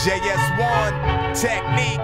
JS1, technique,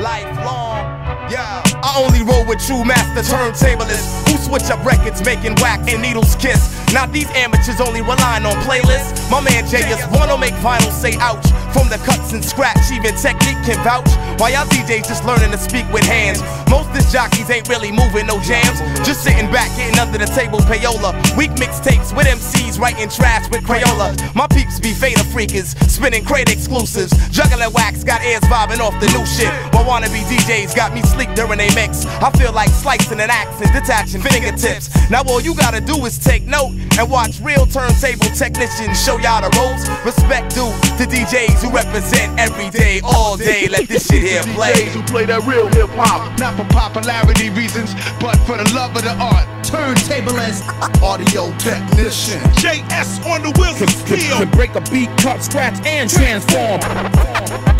lifelong. Yeah, I only roll with true master turntablists who switch up records, making whack and needles kiss. Not these amateurs only relying on playlists. My man JS1 will make vinyl say ouch. From the cuts and scratch, even technique can vouch. While y'all DJs just learning to speak with hands. Most disc jockeys ain't really moving no jams. Just sitting back, getting under the table payola. Weak mixtapes with MCs writing trash with Crayola. My peeps be fader freakers, spinning crate exclusives. Juggling wax, got ears vibing off the new shit. My wannabe DJs got me sleep during they mix. I feel like slicing an axe and detaching fingertips. Now all you gotta do is take note and watch real turntable technicians show y'all the ropes. Respect due to DJs who represent every day, all day. Let this shit here play. DJs who play that real hip hop, not for popularity reasons, but for the love of the art. Turntablist, Audio technician. JS on the wheels of steel. Can break a beat, cut, scratch, and transform.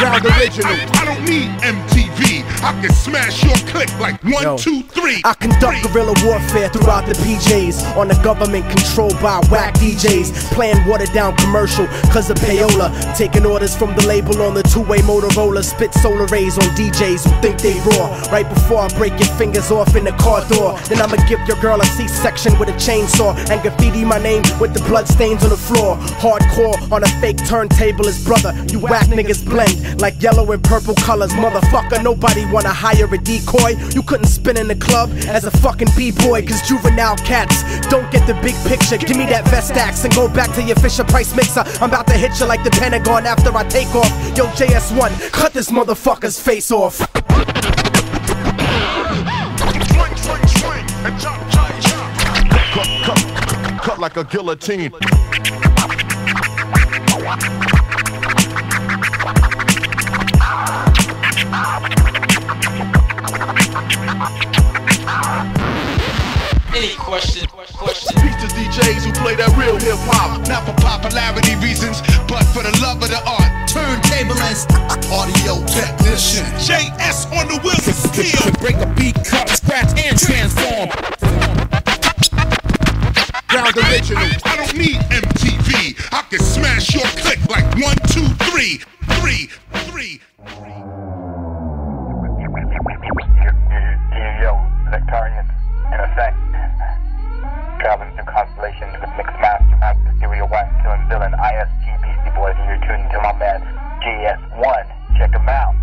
Original. I don't need MTV. I can smash your click like one, Yo. two, three. I conduct guerrilla warfare throughout the PJs on the government controlled by whack DJs. Playing watered down commercial cause of payola. Taking orders from the label on the two way Motorola. Spit solar rays on DJs who think they raw. Right before I break your fingers off in the car door. Then I'ma give your girl a C section with a chainsaw and graffiti my name with the blood stains on the floor. Hardcore on a fake turntable is brother. You whack niggas blend like yellow and purple colors. Motherfucker, nobody wanna hire a decoy. You couldn't spin in the club as a fucking b-boy, cause juvenile cats don't get the big picture. Give me that Vestax and go back to your Fisher Price mixer. I'm about to hit you like the Pentagon after I take off. Yo, JS1, cut this motherfucker's face off. Cut like a guillotine. Question? Question? Peace to DJs who play that real hip hop, not for popularity reasons, but for the love of the art. Turntablist, Audio technician. JS on the wheels of steel. Break a beat, cut, scratch, and transform. Ground original. I don't need MTV. I can smash your click like one, two, three, three, three. Yo, Robinson Constellations with Mixed Master, Master Serial One, Killing Villain, ISG, Beastie Boys, and you're tuning to my man JS1. Check him out.